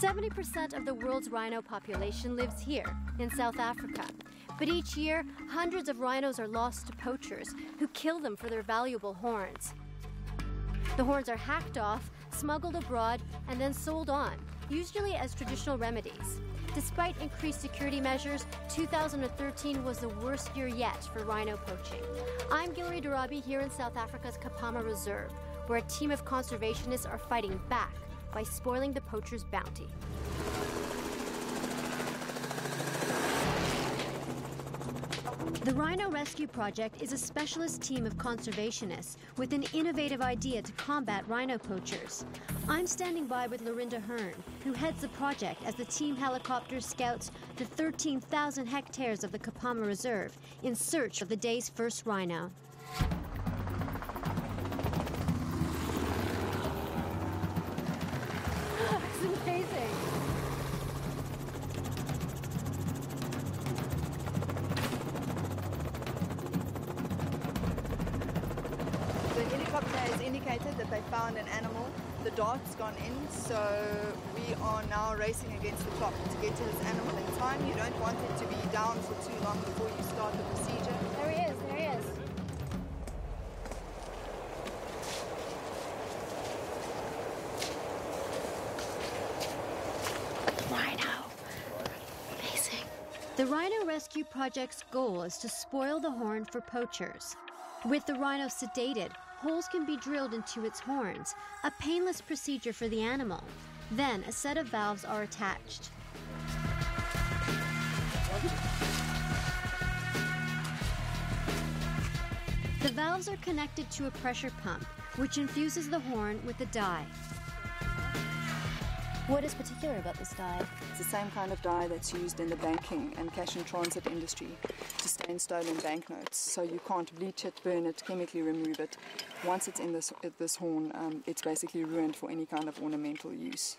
Seventy percent of the world's rhino population lives here in South Africa. But each year, hundreds of rhinos are lost to poachers who kill them for their valuable horns. The horns are hacked off, smuggled abroad, and then sold on, usually as traditional remedies. Despite increased security measures, 2013 was the worst year yet for rhino poaching. I'm Gelareh Darabi here in South Africa's Kapama Reserve, where a team of conservationists are fighting back by spoiling the poacher's bounty. The Rhino Rescue Project is a specialist team of conservationists with an innovative idea to combat rhino poachers. I'm standing by with Lorinda Hern, who heads the project as the team helicopter scouts the 13,000 hectares of the Kapama Reserve in search of the day's first rhino. Helicopter has indicated that they found an animal. The dart's gone in, so we are now racing against the clock to get to this animal in time. You don't want it to be down for too long before you start the procedure. There he is, there he is. Rhino. Amazing. The Rhino Rescue Project's goal is to spoil the horn for poachers. With the rhino sedated, holes can be drilled into its horns, a painless procedure for the animal. Then a set of valves are attached. The valves are connected to a pressure pump, which infuses the horn with the dye. What is particular about this dye? It's the same kind of dye that's used in the banking and cash and transit industry to stain stolen banknotes. So you can't bleach it, burn it, chemically remove it. Once it's in this this horn, um, it's basically ruined for any kind of ornamental use.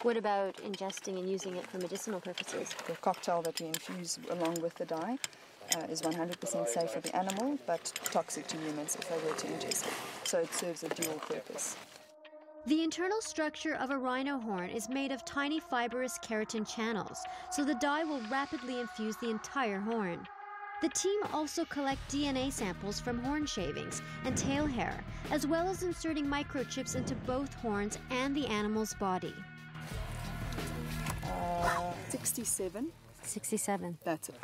What about ingesting and using it for medicinal purposes? The cocktail that we infuse along with the dye uh, is 100% safe for the animal, but toxic to humans if they were to ingest it. So it serves a dual purpose. The internal structure of a rhino horn is made of tiny fibrous keratin channels, so the dye will rapidly infuse the entire horn. The team also collect DNA samples from horn shavings and tail hair, as well as inserting microchips into both horns and the animal's body. 67, 67. that's it.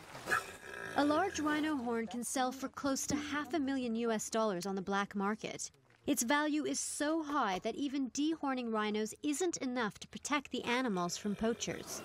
A large rhino horn can sell for close to half a million US dollars on the black market. Its value is so high that even dehorning rhinos isn't enough to protect the animals from poachers.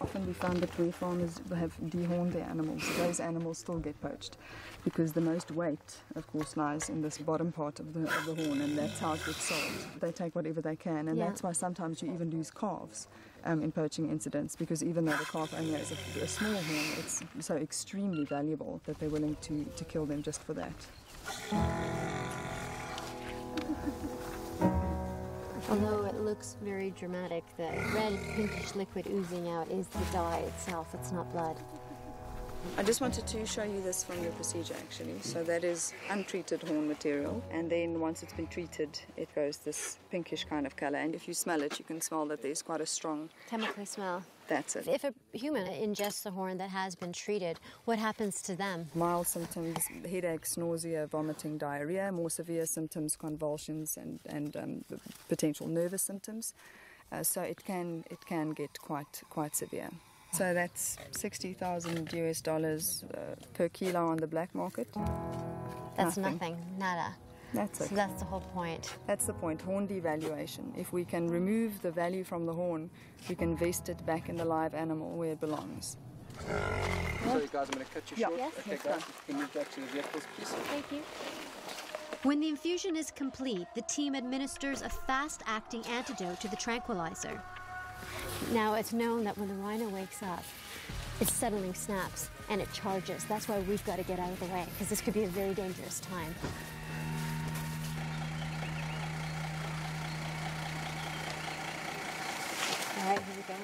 Often we find that where farmers have dehorned their animals, those animals still get poached because the most weight, of course, lies in this bottom part of the, of the horn and that's how it gets sold. They take whatever they can and Yeah. that's why sometimes you even lose calves um, in poaching incidents because even though the calf only has a, a small horn, it's so extremely valuable that they're willing to, to kill them just for that. Although it looks very dramatic, the red pinkish liquid oozing out is the dye itself, it's not blood. I just wanted to show you this from the procedure actually. So that is untreated horn material and then once it's been treated it goes this pinkish kind of color and if you smell it you can smell that there's quite a strong chemical smell. That's it. If a human ingests a horn that has been treated, what happens to them? Mild symptoms, headaches, nausea, vomiting, diarrhea, more severe symptoms, convulsions and, and um, potential nervous symptoms. Uh, so it can, it can get quite, quite severe. So that's 60,000 US dollars uh, per kilo on the black market. That's Nothing. nothing, nada. That's it. So that's the whole point. That's the point, horn devaluation. If we can remove the value from the horn, we can vest it back in the live animal where it belongs. Sorry guys, I'm going to cut you Yeah. short. Yes. Okay Yes, guys, done. you can move back to the vehicles please. Thank you. When the infusion is complete, the team administers a fast acting antidote to the tranquilizer. Now, it's known that when the rhino wakes up, It's settling snaps and it charges. That's why we've got to get out of the way because this could be a very dangerous time. All right, here we go.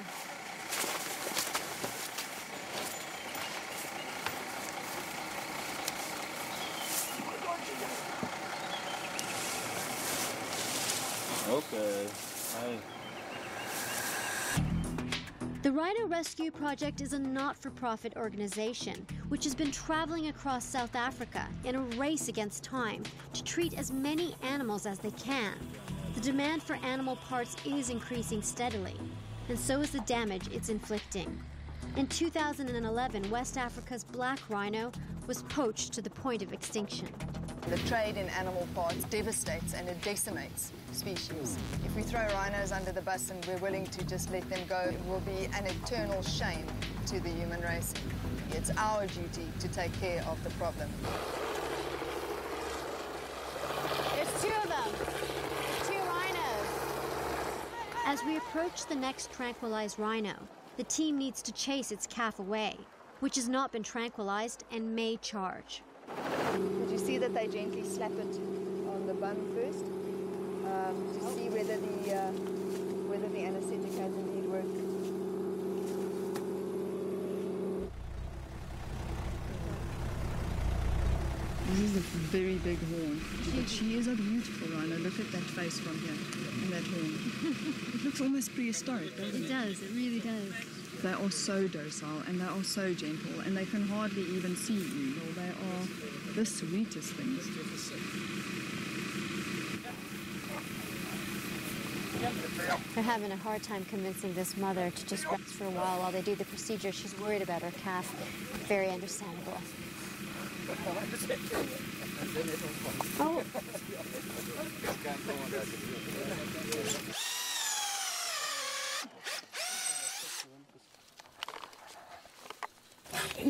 Okay. Hi. The Rhino Rescue Project is a not for profit organization which has been traveling across South Africa in a race against time to treat as many animals as they can. The demand for animal parts is increasing steadily, and so is the damage it's inflicting. In 2011, West Africa's black rhino was poached to the point of extinction. The trade in animal parts devastates and it decimates species. If we throw rhinos under the bus and we're willing to just let them go, it will be an eternal shame to the human race. It's our duty to take care of the problem. There's two of them. Two rhinos. As we approach the next tranquilized rhino, the team needs to chase its calf away, which has not been tranquilized and may charge. Did you see that they gently slap it on the bum first um, to see whether the uh, whether the anaesthetic has indeed worked? This is a very big horn. But she is a beautiful rhino. Look at that face from here and that horn. it looks almost prehistoric, doesn't it? It does, it really does. They are so docile and they are so gentle and they can hardly even see evil. They are the sweetest things. They're having a hard time convincing this mother to just rest for a while while they do the procedure. She's worried about her calf. Very understandable. You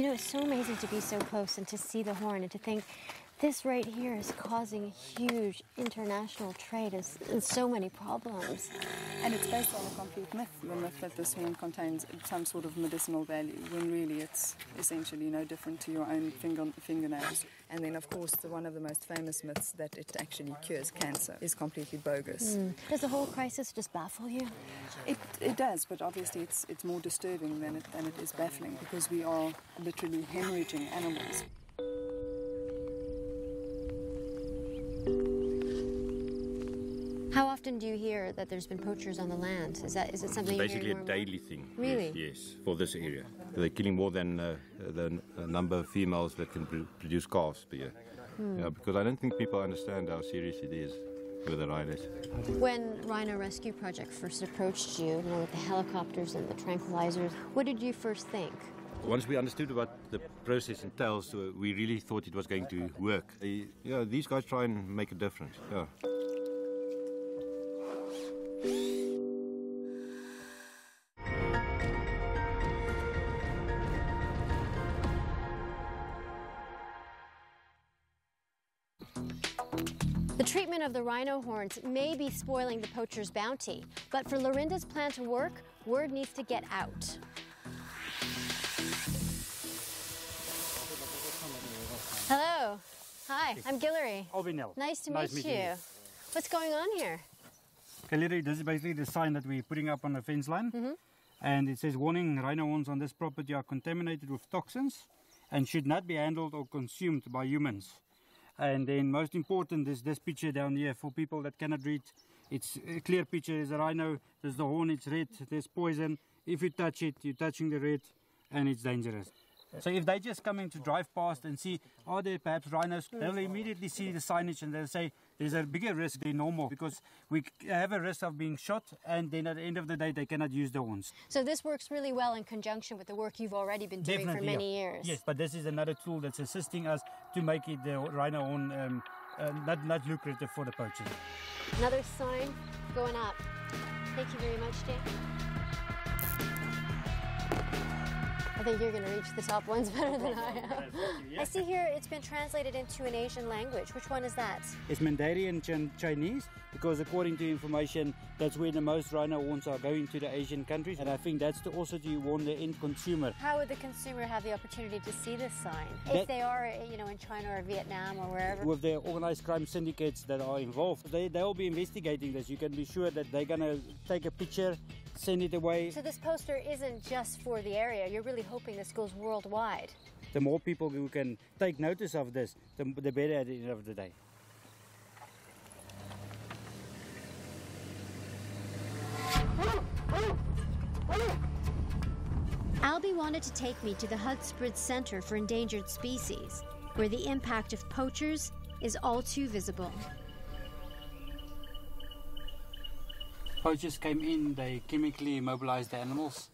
know, it's so amazing to be so close and to see the horn and to think this right here is causing huge international trade and and so many problems. And it's based on a complete myth, the myth that this horn contains some sort of medicinal value, when really it's essentially no different to your own finger, fingernails. And then, of course, the, one of the most famous myths that it actually cures cancer is completely bogus. Hmm. Does the whole crisis just baffle you? It, it does, but obviously it's, it's more disturbing than it, than it is baffling because we are literally hemorrhaging animals. How often do you hear that there's been poachers on the land? Is that is it something Basically a hearing more and more? daily thing. Really? Yes, yes, for this area. They're killing more than uh, the number of females that can produce calves per year. Hmm. Yeah, because I don't think people understand how serious it is with the rhinos. When Rhino Rescue Project first approached you, you know, with the helicopters and the tranquilizers, what did you first think? Once we understood what the process entails, uh, we really thought it was going to work. Yeah, these guys try and make a difference. Yeah. The treatment of the rhino horns may be spoiling the poacher's bounty, but for Lorinda's plan to work, word needs to get out. Hi, I'm Gelareh. Albinel. Nice to Nice meet you. you. What's going on here? Okay, literally, this is basically the sign that we're putting up on the fence line. Mm-hmm. And it says, warning, rhino horns on this property are contaminated with toxins and should not be handled or consumed by humans. And then most important is this picture down here for people that cannot read. It's a clear picture, there's a rhino, there's the horn, it's red, there's poison. If you touch it, you're touching the red and it's dangerous. So if they just come in to drive past and see, are there perhaps rhinos, they'll immediately see the signage and they'll say, there's a bigger risk than normal because we have a risk of being shot and then at the end of the day they cannot use the horns. So this works really well in conjunction with the work you've already been doing for many yeah. years. Yes, but this is another tool that's assisting us to make it the rhino horn um, uh, not, not lucrative for the poachers. Another sign going up. Thank you very much, Jane. I think you're going to reach the top ones better than I am. I see here it's been translated into an Asian language. Which one is that? It's Mandarin Chin- Chinese because, according to information, that's where the most rhino horns are going to the Asian countries, and I think that's to also to warn the end consumer. How would the consumer have the opportunity to see this sign if That- they are, you know, in China or Vietnam or wherever? With the organized crime syndicates that are involved, they they'll be investigating this. You can be sure that they're gonna take a picture, send it away. So this poster isn't just for the area. You're really hoping this goes worldwide. The more people who can take notice of this, the, the better at the end of the day. Albe wanted to take me to the Hoedspruit Center for Endangered Species, where the impact of poachers is all too visible. Poachers came in, they chemically immobilized the animals.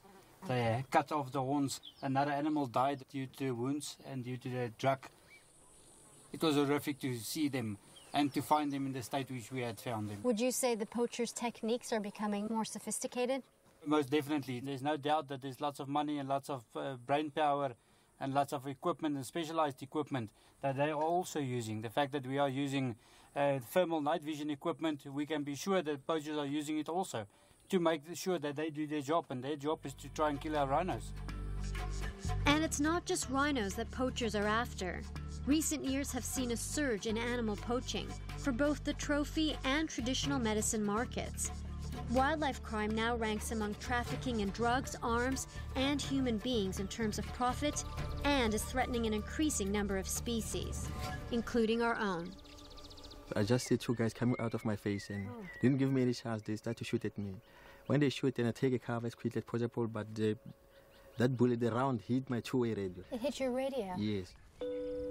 They cut off the horns. Another animal died due to wounds and due to the drug. It was horrific to see them and to find them in the state which we had found them. Would you say the poachers' techniques are becoming more sophisticated? Most definitely. There's no doubt that there's lots of money and lots of uh, brain power and lots of equipment and specialized equipment that they are also using. The fact that we are using uh, thermal night vision equipment, we can be sure that poachers are using it also to make sure that they do their job, and their job is to try and kill our rhinos. And it's not just rhinos that poachers are after. Recent years have seen a surge in animal poaching for both the trophy and traditional medicine markets. Wildlife crime now ranks among trafficking in drugs, arms, and human beings in terms of profit and is threatening an increasing number of species, including our own. I just see two guys coming out of my face and oh. didn't give me any chance. They start to shoot at me. When they shoot, then I take a cover as quickly as possible. But the, that bullet, the round, hit my two-way radio. It hit your radio. Yes.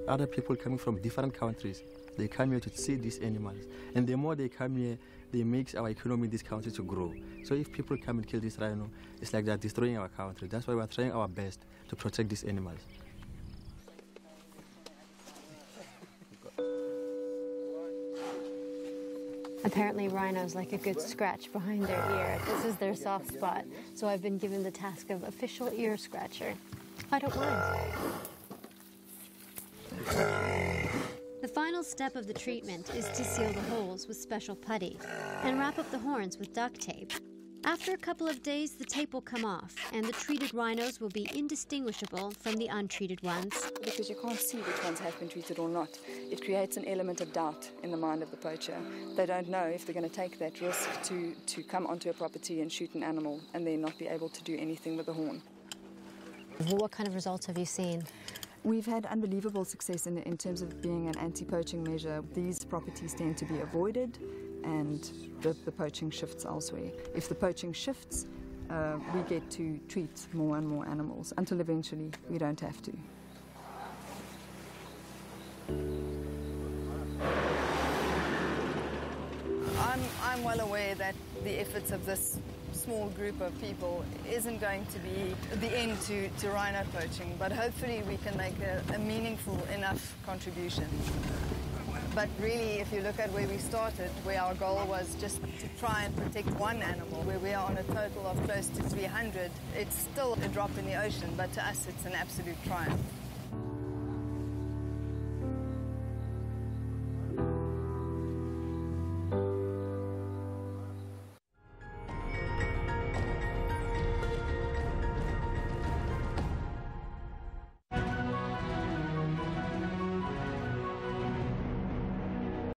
Other people coming from different countries, they come here to see these animals. And the more they come here, they make our economy in this country to grow. So if people come and kill this rhino, it's like they're destroying our country. That's why we're trying our best to protect these animals. Apparently, rhinos like a good scratch behind their ear. This is their soft spot. So I've been given the task of official ear scratcher. I don't mind. The final step of the treatment is to seal the holes with special putty and wrap up the horns with duct tape. After a couple of days, the tape will come off, and the treated rhinos will be indistinguishable from the untreated ones. because you can't see which ones have been treated or not. It creates an element of doubt in the mind of the poacher. They don't know if they're going to take that risk to, to come onto a property and shoot an animal and then not be able to do anything with the horn. What kind of results have you seen? We've had unbelievable success in, in terms of being an anti poaching measure. These properties tend to be avoided and the, the poaching shifts elsewhere. If the poaching shifts, uh, we get to treat more and more animals until eventually we don't have to. I'm, I'm well aware that the efforts of this small group of people isn't going to be the end to, to rhino poaching, but hopefully we can make a, a meaningful enough contribution. But really, if you look at where we started, where our goal was just to try and protect one animal, where we are on a total of close to 300, it's still a drop in the ocean, but to us it's an absolute triumph.